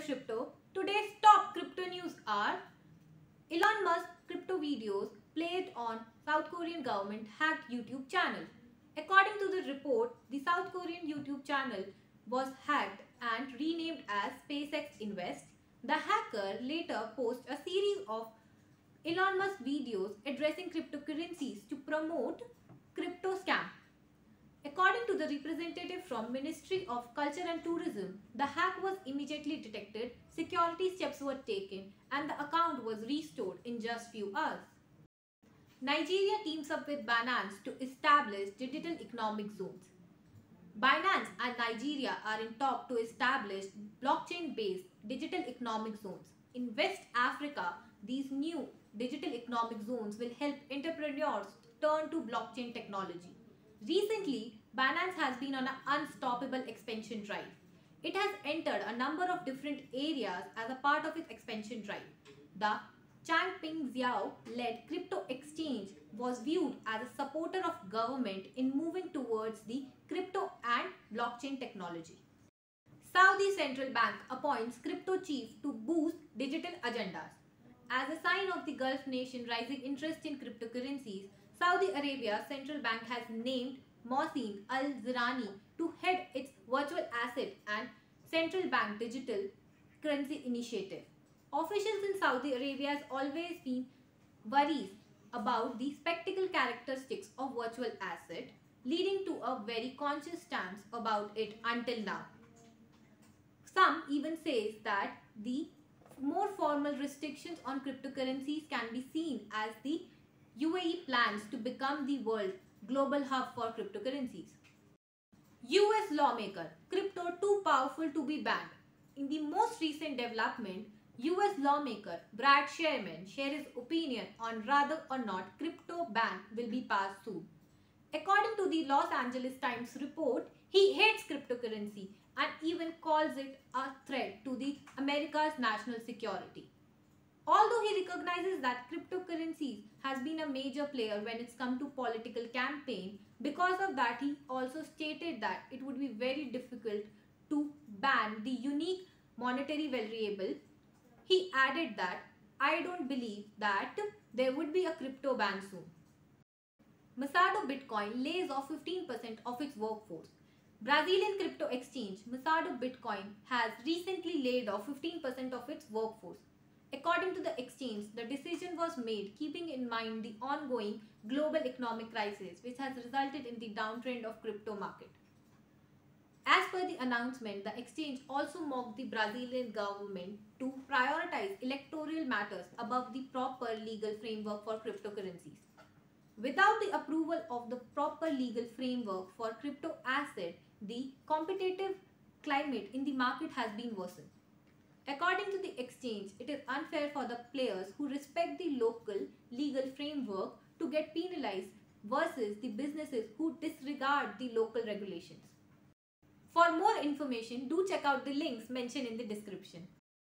Crypto. Today's top crypto news are Elon Musk crypto videos played on South Korean government hacked YouTube channel. According to the report, the South Korean YouTube channel was hacked and renamed as SpaceX Invest. The hacker later posted a series of Elon Musk videos addressing cryptocurrencies to promote crypto scam. The representative from Ministry of Culture and Tourism, the hack was immediately detected, security steps were taken and the account was restored in just few hours. Nigeria teams up with Binance to establish digital economic zones. Binance and Nigeria are in talk to establish blockchain-based digital economic zones. In West Africa, these new digital economic zones will help entrepreneurs turn to blockchain technology. Recently, Binance has been on an unstoppable expansion drive. It has entered a number of different areas as a part of its expansion drive. The Changpeng Zhao led crypto exchange was viewed as a supporter of government in moving towards the crypto and blockchain technology. Saudi Central Bank appoints crypto chief to boost digital agendas. As a sign of the Gulf nation rising interest in cryptocurrencies, Saudi Arabia Central Bank has named Mohsin Al-Zahrani to head its virtual asset and central bank digital currency initiative. Officials in Saudi Arabia has always been worries about the spectacle characteristics of virtual asset leading to a very conscious stance about it until now. Some even says that the more formal restrictions on cryptocurrencies can be seen as the UAE plans to become the world global hub for cryptocurrencies. US lawmaker, crypto too powerful to be banned. In the most recent development, US lawmaker Brad Sherman shared his opinion on whether or not crypto ban will be passed soon. According to the Los Angeles Times report, he hates cryptocurrency and even calls it a threat to the America's national security. Although he recognizes that cryptocurrencies has been a major player when it's come to political campaign, because of that he also stated that it would be very difficult to ban the unique monetary variable. He added that I don't believe that there would be a crypto ban soon. Mercado Bitcoin lays off 15% of its workforce. Brazilian crypto exchange Mercado Bitcoin has recently laid off 15% of its workforce. According to the exchange, the decision was made keeping in mind the ongoing global economic crisis which has resulted in the downtrend of crypto market. As per the announcement, the exchange also mocked the Brazilian government to prioritize electoral matters above the proper legal framework for cryptocurrencies. Without the approval of the proper legal framework for crypto asset, the competitive climate in the market has been worsened. According to the exchange, it is unfair for the players who respect the local legal framework to get penalized versus the businesses who disregard the local regulations. For more information, do check out the links mentioned in the description.